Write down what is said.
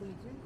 суете.